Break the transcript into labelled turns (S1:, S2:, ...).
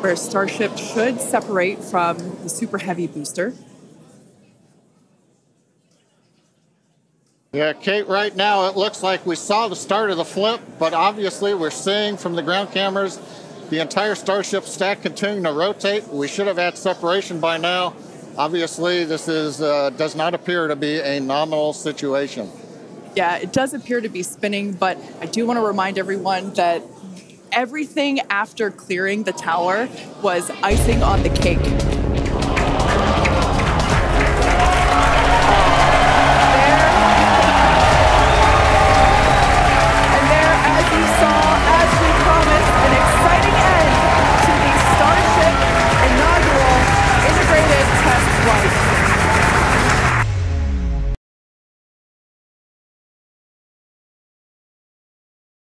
S1: where Starship should separate from the Super Heavy booster.
S2: Yeah, Kate, right now it looks like we saw the start of the flip, but obviously we're seeing from the ground cameras the entire Starship stack continuing to rotate. We should have had separation by now. Obviously, this is uh, does not appear to be a nominal situation.
S1: Yeah, it does appear to be spinning, but I do want to remind everyone that everything after clearing the tower was icing on the cake